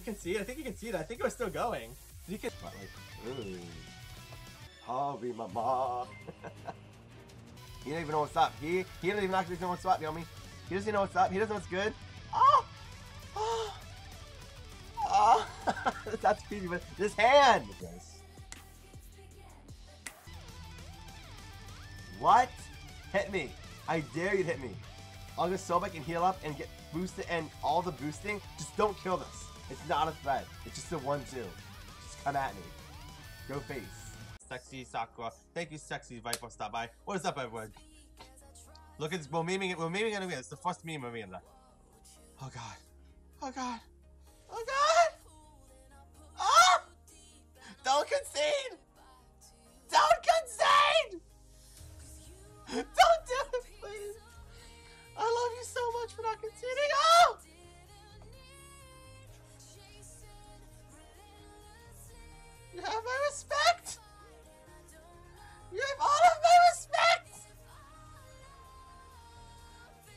concede? I think you can see conceded. I think it was still going. You can but like, ooh. Harvey mama. he doesn't even know what's up. He he doesn't even actually know what's up, Yomi. He doesn't know what's up. He doesn't know what's good. Oh! Oh! oh. That's creepy, but this hand! Yes. What? Hit me. I dare you to hit me. I'll just so back and heal up and get boosted and all the boosting. Just don't kill this. It's not a threat. It's just a one-two. Just come at me. Go face. Sexy Sakura. Thank you, sexy Viper. for Stop by. What is up, everyone? Look, it's we're memeing it. We're memeing it again. It's the first meme we're memeing. Oh god. Oh god. Oh god. Ah! Don't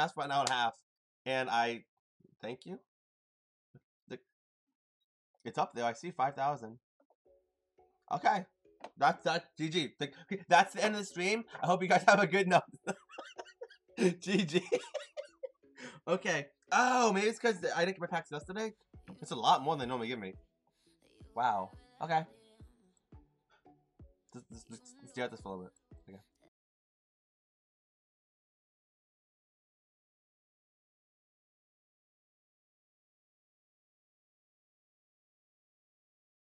That's about an hour and a half, and I thank you. The, it's up there. I see five thousand. Okay, that's that. GG. The, that's the end of the stream. I hope you guys have a good night. GG. okay. Oh, maybe it's because I didn't get my packs yesterday. It's a lot more than they normally give me. Wow. Okay. Let's, let's, let's, let's do this for a little bit.